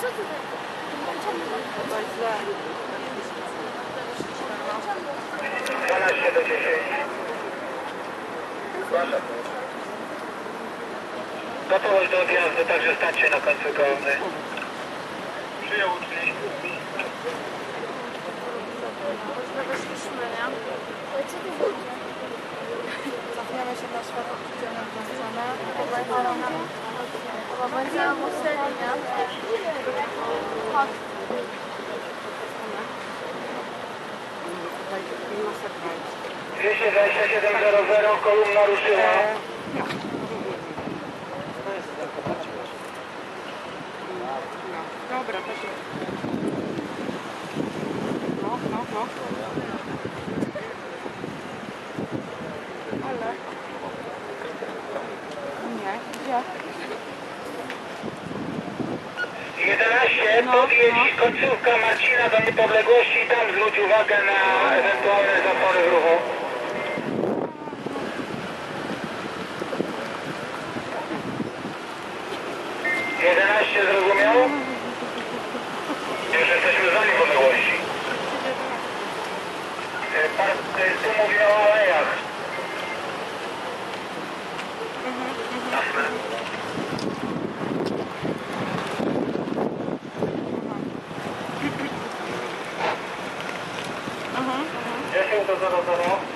Co ty tak? To jest źle. 12 do 10. Zgłaszam. Gotowość do odjazdu, także stańcie na końcu kolumny. Przyjął uczniów. Weszliśmy, nie? Ale co ty będzie? Cofniemy się na światło, idziemy w tą stronę. Chyba będzie museli, nie? Chodź. Tutaj masakra jest. 227.00, kolumna ruszyła. Dobra, to się... No, no, no. Ale... Nie, gdzie? 11, No, no. końcówka Marcina do niepodległości i tam zwróć uwagę na ewentualne zapory w ruchu. Jedenaście zrozumiał? Już jesteśmy za niepodległości. E, e, Tu mówię o とそろそろ